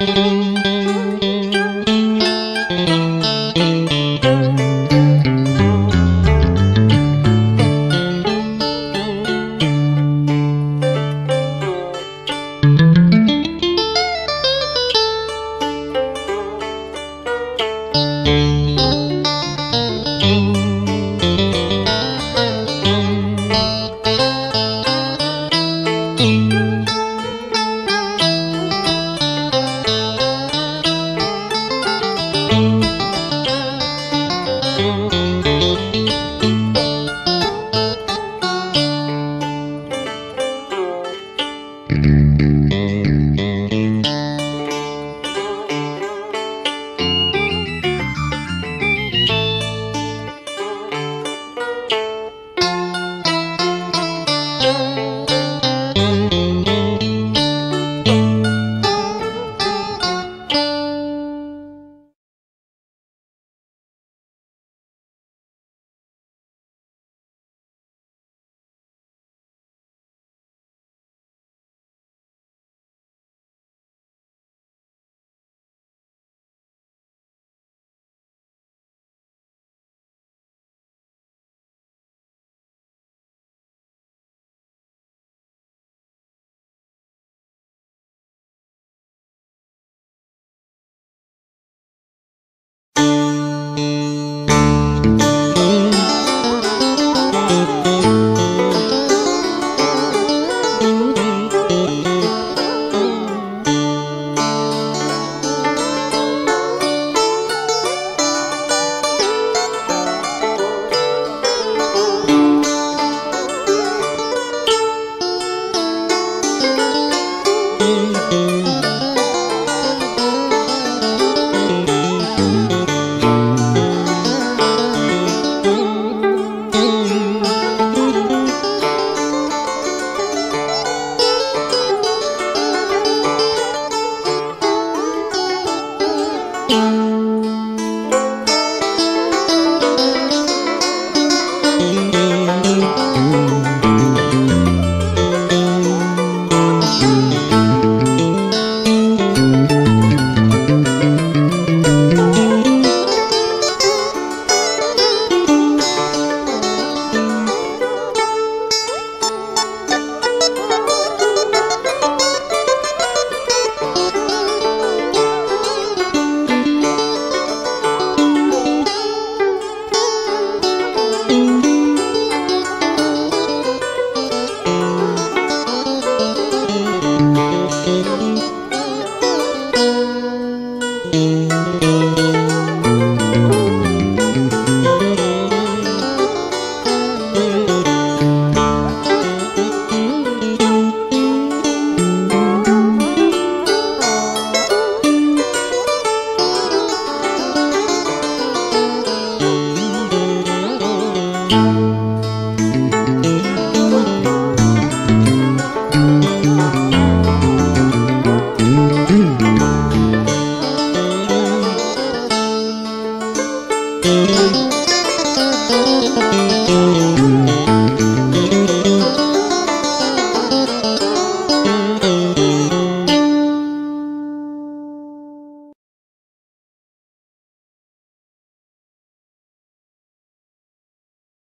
Música